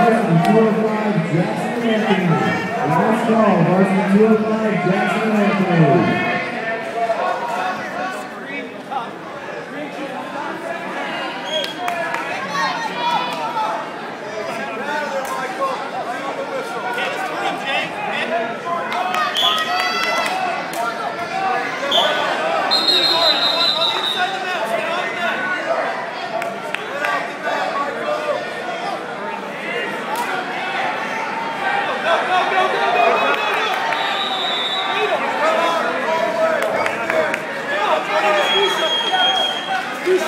Varsity 205, Jackson Anthony. Last call, varsity 205, Jackson Anthony. Keep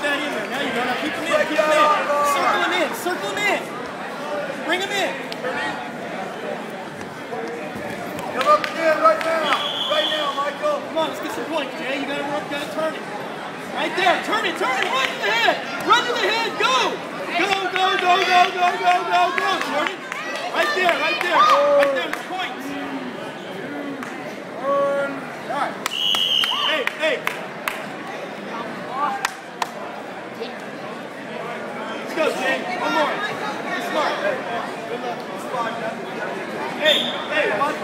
that in there. Now you go. Now keep him in. Keep in. Circle him in. Circle him in. Bring him in. Come up again right now. Right now, Michael. Come on, let's get some points, Jay. You gotta work, gotta turn it. Right there. Turn it, turn it. Run to the head. Run to the head. Go. Go, go, go, go, go, go, go, go, Jordan. Right there, right there. Right there. The points. Hey, hey. Let's go, Jay. One more. Be. Hey, hey, watch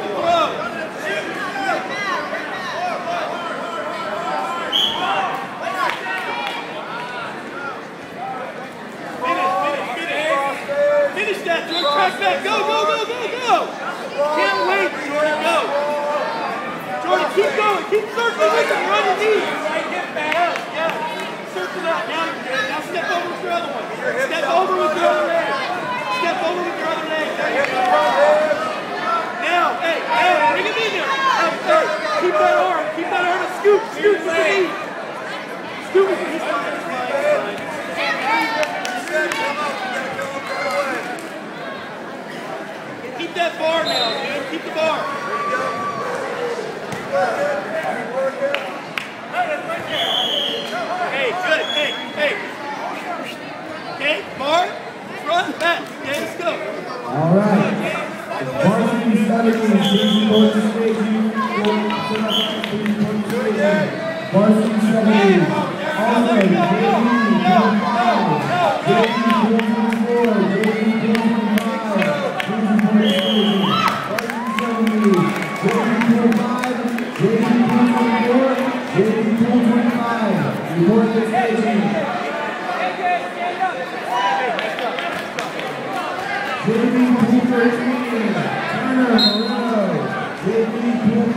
that, Jordan. Track back. Go, go, go, go, go. Can't wait, Jordan. Go. Jordan, keep going. Keep circling with him. Run your knees. Yeah, yeah. Circle out. Now you're good. Now step over with your other one. Step over with your other leg. Step over with your other leg. There you go. Now, hey, hey, bring him in there. Hey, hey, keep that arm. Keep that arm. and Scoop, scoop with the knee. Scoop with the knee. It's fine, it's fine, it's fine. Keep that bar now, dude. Keep the bar. Hey, good. Hey, hey. Okay, bar, front, back. Let's go. All right. Varsity 17, Casey Moses State, Varsity 17, Andre, JV, 25, JV 24, JV 25, Casey Moses State, Varsity 17, JV 25, JV 24, JV 25, report to station. Jamie Cooper, Turner, Moreno, Jamie Cooper.